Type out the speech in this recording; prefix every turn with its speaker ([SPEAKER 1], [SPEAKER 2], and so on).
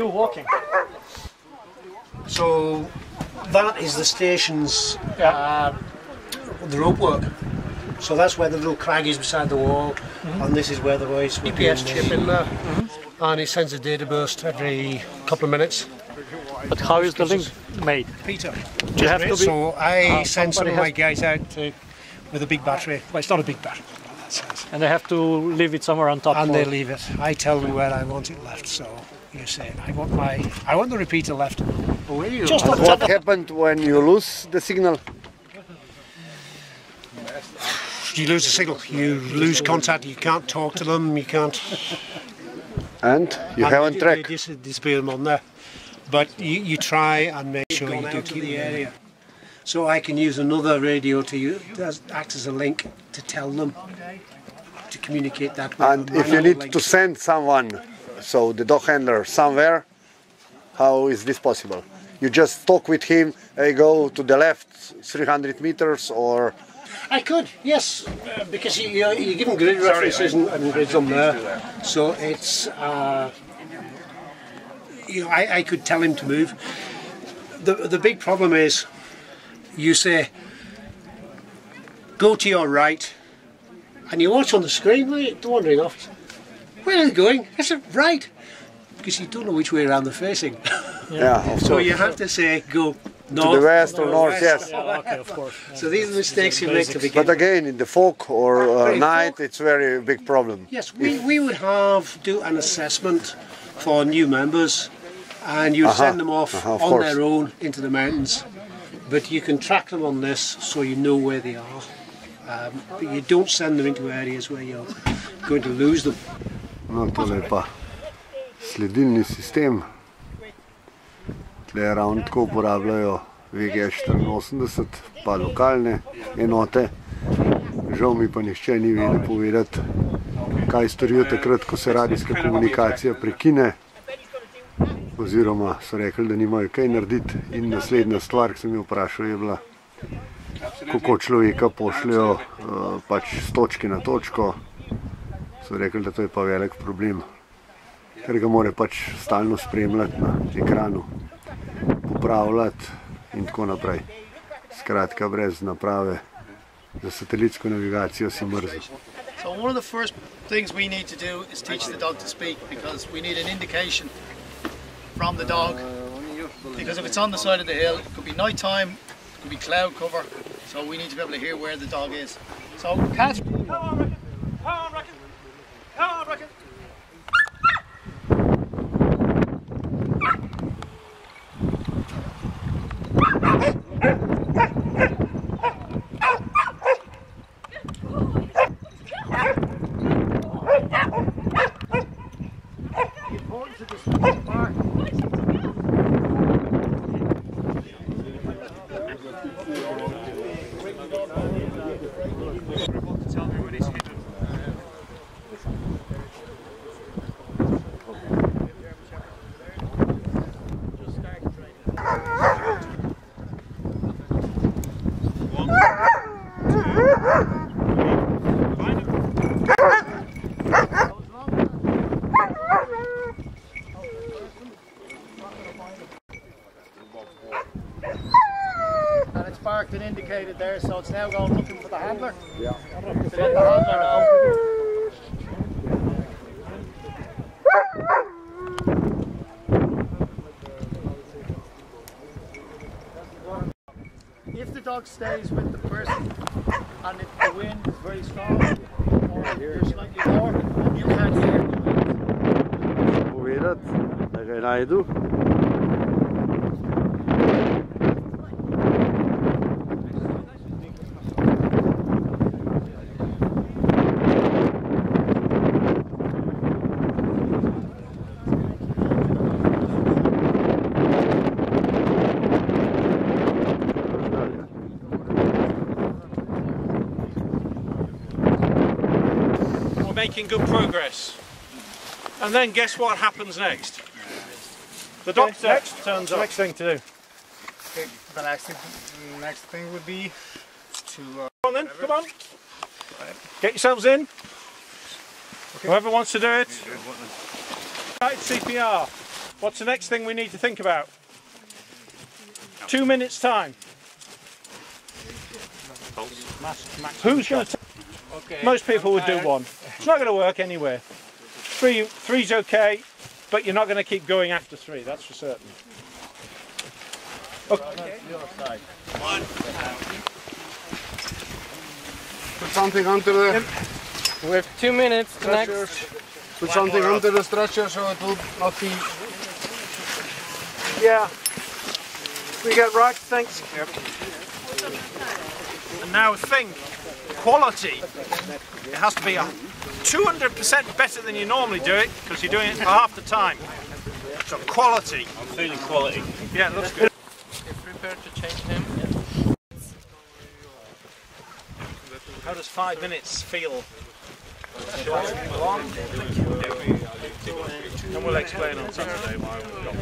[SPEAKER 1] You walking?
[SPEAKER 2] So that is the station's
[SPEAKER 1] Yeah.
[SPEAKER 2] uh, the rope work. So that's where the little crag is beside the wall, and this is where the voice GPS chip in there, and it sends a data burst every couple of minutes.
[SPEAKER 1] But how is the link made?
[SPEAKER 2] Peter,
[SPEAKER 1] Do you have to be?
[SPEAKER 2] so I
[SPEAKER 1] uh,
[SPEAKER 2] send some of my guys out to, with a big battery. Well, it's not a big battery,
[SPEAKER 1] And they have to leave it somewhere on top.
[SPEAKER 2] and
[SPEAKER 1] or-
[SPEAKER 2] they leave it. I tell them where I want it left. So you say, I want my, I want the repeater left. Just on
[SPEAKER 3] What happened when you lose the signal?
[SPEAKER 2] you lose the signal. You lose contact. You can't talk to them. You can't.
[SPEAKER 3] And you
[SPEAKER 2] And
[SPEAKER 3] haven't
[SPEAKER 2] they-
[SPEAKER 3] track.
[SPEAKER 2] They dis- disappear them on there. But you, you try and make sure you do keep the area. So I can use another radio to use, that acts as a link to tell them to communicate that. with
[SPEAKER 3] And if you need
[SPEAKER 2] link.
[SPEAKER 3] to send someone, so the dog handler, somewhere, how is this possible? You just talk with him, I go to the left 300 meters or
[SPEAKER 2] I could, yes, uh, because you, you, you give them grid references and, and grids on there. So it's, uh, you know, I, I could tell him to move. The, the big problem is you say, go to your right, and you watch on the screen, like, they're wandering off. Where are they going? I said, right. Because you don't know which way around they're facing.
[SPEAKER 3] yeah, of
[SPEAKER 2] so
[SPEAKER 3] course.
[SPEAKER 2] you have to say, go north.
[SPEAKER 3] to the west or
[SPEAKER 2] go
[SPEAKER 3] north,
[SPEAKER 2] west.
[SPEAKER 3] yes.
[SPEAKER 1] Yeah, okay, of course. yeah.
[SPEAKER 2] So these are the mistakes you make to begin.
[SPEAKER 3] But again, in the fog or uh, night,
[SPEAKER 2] fog.
[SPEAKER 3] it's very big problem.
[SPEAKER 2] Yes, we, we would have do an assessment for new members and you
[SPEAKER 3] Uh-huh,
[SPEAKER 2] send them off
[SPEAKER 3] uh-huh, of
[SPEAKER 2] on
[SPEAKER 3] course.
[SPEAKER 2] their own into the mountains. But you can track them on this so you know where they are. Um, but you don't send them into areas where you're going to lose them.
[SPEAKER 3] No, tole je pa sledilni sistem. Tle ravno tako uporabljajo VG84, pa lokalne enote. Žal mi pa nišče ni vedel povedati, kaj storijo takrat, ko se radijska komunikacija prekine. Oziroma so rekli, da nimajo kaj narediti. In naslednja stvar, ki sem jo vprašal, je bila, kako človeka pošljajo uh, pač z točke na točko. So rekli, da to je pa velik problem, ker ga mora pač stalno spremljati na ekranu, popravljati in tako naprej. Skratka, brez naprave za satelitsko navigacijo si mrzel.
[SPEAKER 4] So one of the first things we need to do is teach the dog to speak because we need an indication from the dog. Because if it's on the side of the hill, it could be night time, it could be cloud cover. So we need to be able to hear where the dog is. So cats. Come on, Rickon. Come on, Rickon. Come on, Rickon. And it's marked and indicated there, so it's now going looking for the handler. Yeah. The handler know. If the dog stays with the person and if the wind is very strong or you're slightly lower, you can't hear the wind.
[SPEAKER 3] Povedati, da ga je
[SPEAKER 5] making good progress. And then guess what happens next? The doctor
[SPEAKER 1] next-
[SPEAKER 5] turns up.
[SPEAKER 1] Next thing to do.
[SPEAKER 6] The next thing, next thing would be to uh,
[SPEAKER 5] Come on then, come on. Get yourselves in. Whoever wants to do it. Right, CPR. What's the next thing we need to think about? Two minutes time. Who's going to? Most people would do one. It's not going to work anywhere. Three, three's okay, but you're not going to keep going after three. That's for certain. Okay.
[SPEAKER 3] Put something under the
[SPEAKER 7] We have two minutes to next.
[SPEAKER 3] stretchers. Put something under the stretcher so it will not be.
[SPEAKER 5] Yeah. We get right, thanks. And now think, quality. It has to be a 200% better than you normally do it because you're doing it for half the time. So quality.
[SPEAKER 8] I'm feeling quality.
[SPEAKER 5] Yeah, it looks good.
[SPEAKER 7] Prepare to change him.
[SPEAKER 5] How does five minutes feel? And we'll explain on Saturday why we've got